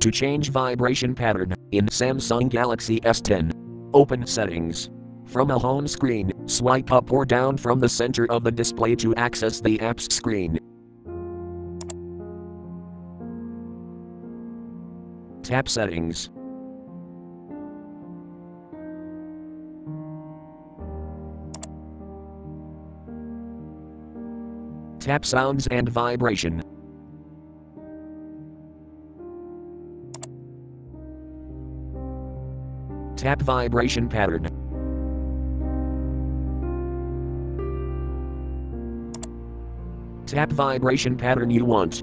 To change vibration pattern in Samsung Galaxy S10, open Settings. From a home screen, swipe up or down from the center of the display to access the apps screen. Tap Settings. Tap Sounds and Vibration. Tap Vibration Pattern. Tap vibration pattern you want.